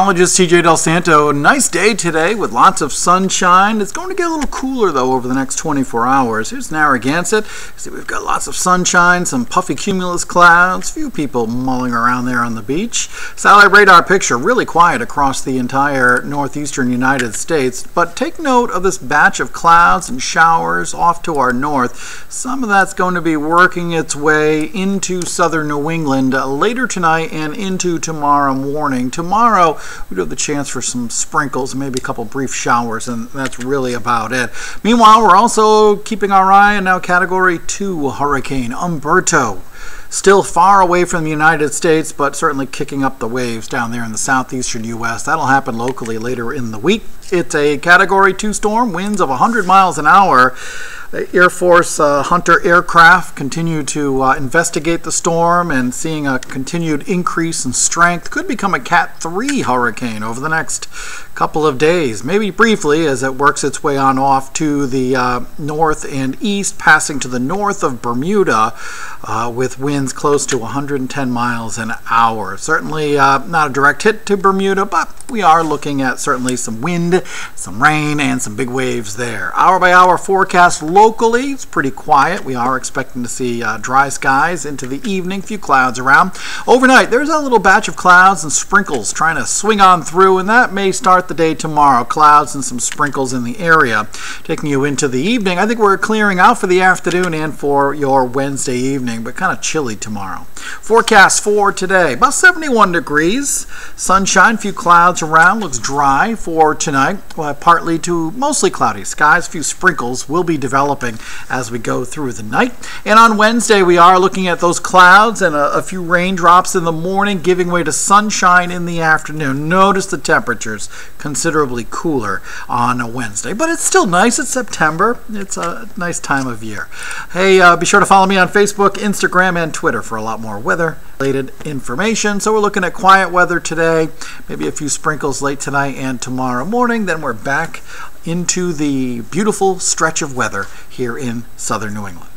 Meteorologist TJ Del Santo. Nice day today with lots of sunshine. It's going to get a little cooler though over the next 24 hours. Here's Narragansett. See, we've got lots of sunshine, some puffy cumulus clouds, few people mulling around there on the beach. Satellite radar picture really quiet across the entire northeastern United States, but take note of this batch of clouds and showers off to our north. Some of that's going to be working its way into southern New England later tonight and into tomorrow morning. Tomorrow we do have the chance for some sprinkles, maybe a couple brief showers, and that's really about it. Meanwhile, we're also keeping our eye on now Category 2 Hurricane Humberto. Still far away from the United States, but certainly kicking up the waves down there in the southeastern U.S. That'll happen locally later in the week. It's a Category 2 storm, winds of 100 miles an hour. Air Force uh, Hunter aircraft continue to uh, investigate the storm and seeing a continued increase in strength. Could become a Cat 3 hurricane over the next couple of days, maybe briefly as it works its way on off to the uh, north and east, passing to the north of Bermuda uh, with winds close to 110 miles an hour. Certainly uh, not a direct hit to Bermuda, but we are looking at certainly some wind, some rain, and some big waves there. Hour by hour forecast locally, it's pretty quiet. We are expecting to see uh, dry skies into the evening, few clouds around. Overnight, there's a little batch of clouds and sprinkles trying to swing on through, and that may start the day tomorrow. Clouds and some sprinkles in the area. Taking you into the evening, I think we're clearing out for the afternoon and for your Wednesday evening, but kind of chilly tomorrow. Forecast for today, about 71 degrees. Sunshine, few clouds around, looks dry for tonight. We'll have partly to mostly cloudy skies. A few sprinkles will be developing as we go through the night. And on Wednesday, we are looking at those clouds and a, a few raindrops in the morning, giving way to sunshine in the afternoon. Notice the temperatures considerably cooler on a Wednesday, but it's still nice. It's September. It's a nice time of year. Hey, uh, be sure to follow me on Facebook, Instagram, and Twitter for a lot more weather related information. So we're looking at quiet weather today, maybe a few sprinkles late tonight and tomorrow morning. Then we're back into the beautiful stretch of weather here in southern New England.